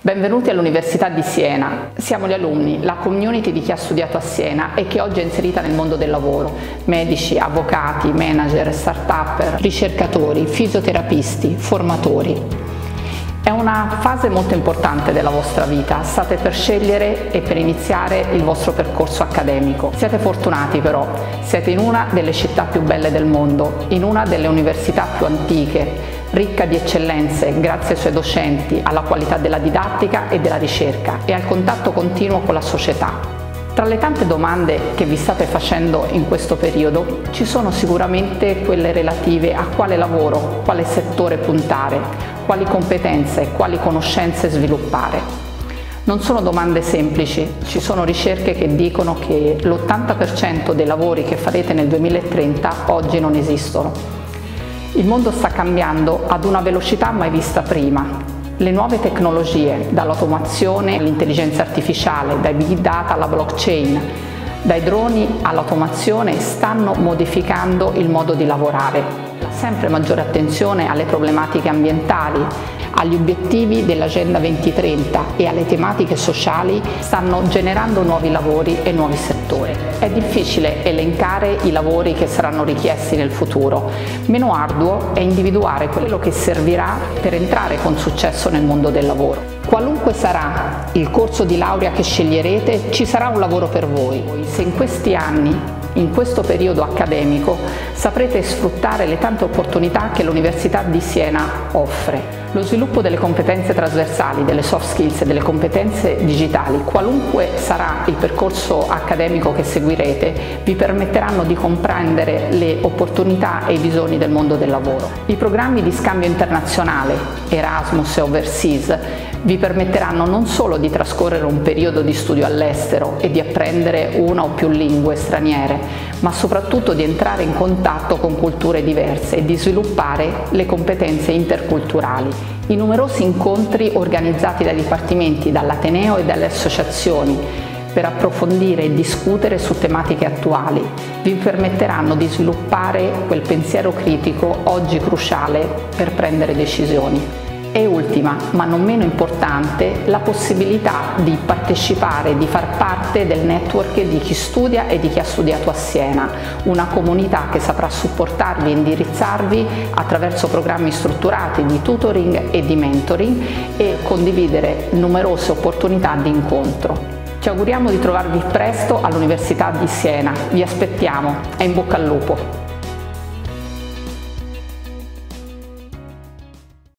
Benvenuti all'Università di Siena. Siamo gli alunni, la community di chi ha studiato a Siena e che oggi è inserita nel mondo del lavoro. Medici, avvocati, manager, start-upper, ricercatori, fisioterapisti, formatori. È una fase molto importante della vostra vita, state per scegliere e per iniziare il vostro percorso accademico. Siete fortunati però, siete in una delle città più belle del mondo, in una delle università più antiche, ricca di eccellenze grazie ai suoi docenti, alla qualità della didattica e della ricerca e al contatto continuo con la società. Tra le tante domande che vi state facendo in questo periodo ci sono sicuramente quelle relative a quale lavoro, quale settore puntare, quali competenze, quali conoscenze sviluppare. Non sono domande semplici, ci sono ricerche che dicono che l'80% dei lavori che farete nel 2030 oggi non esistono il mondo sta cambiando ad una velocità mai vista prima. Le nuove tecnologie, dall'automazione all'intelligenza artificiale, dai big data alla blockchain, dai droni all'automazione, stanno modificando il modo di lavorare. Sempre maggiore attenzione alle problematiche ambientali, agli obiettivi dell'Agenda 2030 e alle tematiche sociali stanno generando nuovi lavori e nuovi settori. È difficile elencare i lavori che saranno richiesti nel futuro. Meno arduo è individuare quello che servirà per entrare con successo nel mondo del lavoro. Qualunque sarà il corso di laurea che sceglierete, ci sarà un lavoro per voi. Se in questi anni in questo periodo accademico saprete sfruttare le tante opportunità che l'Università di Siena offre. Lo sviluppo delle competenze trasversali, delle soft skills e delle competenze digitali, qualunque sarà il percorso accademico che seguirete, vi permetteranno di comprendere le opportunità e i bisogni del mondo del lavoro. I programmi di scambio internazionale, Erasmus e Overseas, vi permetteranno non solo di trascorrere un periodo di studio all'estero e di apprendere una o più lingue straniere, ma soprattutto di entrare in contatto con culture diverse e di sviluppare le competenze interculturali. I numerosi incontri organizzati dai dipartimenti, dall'Ateneo e dalle associazioni per approfondire e discutere su tematiche attuali vi permetteranno di sviluppare quel pensiero critico oggi cruciale per prendere decisioni. E ultima, ma non meno importante, la possibilità di partecipare, di far parte del network di chi studia e di chi ha studiato a Siena, una comunità che saprà supportarvi e indirizzarvi attraverso programmi strutturati di tutoring e di mentoring e condividere numerose opportunità di incontro. Ci auguriamo di trovarvi presto all'Università di Siena, vi aspettiamo e in bocca al lupo!